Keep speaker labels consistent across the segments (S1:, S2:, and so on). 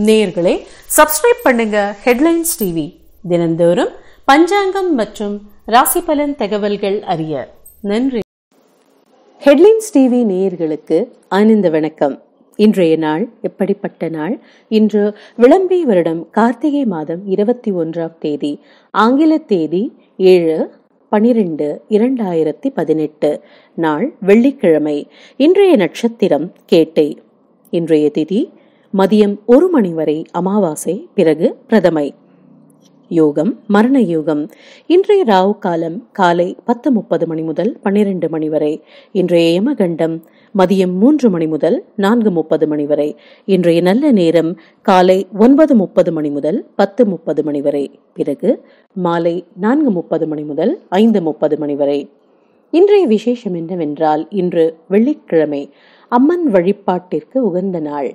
S1: நேர்களே சப்ஸ்கிரைப் பண்ணுங்க headlines TV தினந்தோறும் பஞ்சாங்கம் மற்றும் ராசி பலன் தகவல்கள் அறிய. நன்றி. ஹெட்லைன்ஸ் டிவி நேயர்களுக்கு ஆனந்த வணக்கம். இன்றைய நாள் எப்படிப்பட்ட நாள்? இன்று விளம்பி வருடம் கார்த்திகை மாதம் இருபத்தி ஒன்றாம் தேதி. ஆங்கில தேதி ஏழு பனிரெண்டு இரண்டாயிரத்தி பதினெட்டு. நாள் வெள்ளிக்கிழமை. இன்றைய நட்சத்திரம் கேட்டை. இன்றைய திதி மதியம் ஒரு மணி வரை அமாவாசை பிறகு பிரதமை. யோகம் மரண யோகம். இன்றைய ராவு காலம் காலை பத்து முப்பது மணி முதல் பன்னிரண்டு மணி வரை. இன்றைய யமகண்டம் மதியம் மூன்று மணி முதல் நான்கு முப்பது மணி வரை. இன்றைய நல்ல நேரம் காலை ஒன்பது முப்பது மணி முதல் பத்து முப்பது மணி வரை. பிறகு மாலை நான்கு முப்பது மணி முதல் ஐந்து முப்பது மணி வரை. இன்றைய விசேஷம் என்னவென்றால் இன்று வெள்ளிக்கிழமை அம்மன் வழிபாட்டிற்கு உகந்த நாள்.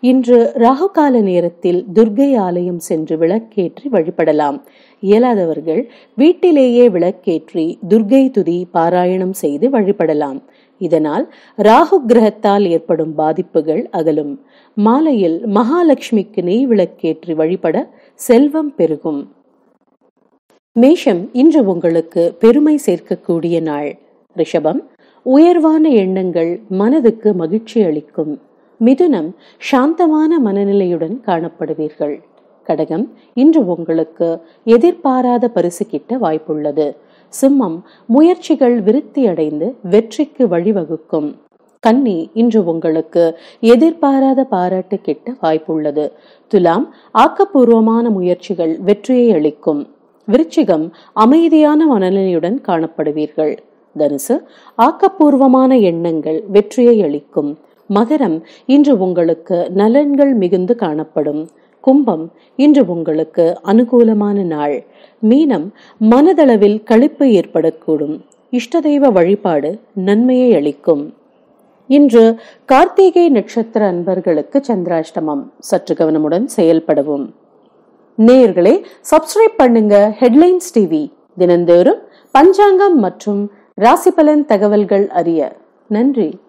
S1: இன்று ராகுகால நேரத்தில் துர்கை ஆலயம் சென்று விளக்கேற்றி வழிபடலாம். இயலாதவர்கள் வீட்டிலேயே விளக்கேற்றி துர்கை துதி பாராயணம் செய்து வழிபடலாம். இதனால் ராகு கிரகத்தால் ஏற்படும் பாதிப்புகள் அகலும். மாலையில் மகாலட்சுமிக்கு நெய் விளக்கேற்றி வழிபட செல்வம் பெருகும். மேஷம் இன்று உங்களுக்கு பெருமை சேர்க்கக்கூடிய நாள். ரிஷபம் உயர்வான எண்ணங்கள் மனதுக்கு மகிழ்ச்சி அளிக்கும். மிதுனம் சாந்தமான மனநிலையுடன் காணப்படுவீர்கள். கடகம் இன்று உங்களுக்கு எதிர்பாராத பரிசு கிட்ட வாய்ப்புள்ளது. சிம்மம் முயற்சிகள் விருத்தி அடைந்து வெற்றிக்கு வழிவகுக்கும். கன்னி இன்று உங்களுக்கு எதிர்பாராத பாராட்டு கிட்ட வாய்ப்புள்ளது. துலாம் ஆக்கப்பூர்வமான முயற்சிகள் வெற்றியை அளிக்கும். விருச்சிகம் அமைதியான மனநிலையுடன் காணப்படுவீர்கள். தனுசு ஆக்கப்பூர்வமான எண்ணங்கள் வெற்றியை அளிக்கும். மகரம் இன்று உங்களுக்கு நலன்கள் மிகுந்து காணப்படும். கும்பம் இன்று உங்களுக்கு அனுகூலமான நாள். மீனம் மனதளவில் கழிப்பு ஏற்படக்கூடும். இஷ்டதெய்வ வழிபாடு நன்மையை அளிக்கும். இன்று கார்த்திகை நட்சத்திர அன்பர்களுக்கு சந்திராஷ்டமம். சற்று கவனமுடன் செயல்படவும். நேயர்களே சப்ஸ்கிரைப் பண்ணுங்க ஹெட்லைன்ஸ் டிவி தினந்தோறும் பஞ்சாங்கம் மற்றும் ராசி பலன் தகவல்கள் அறிய. நன்றி.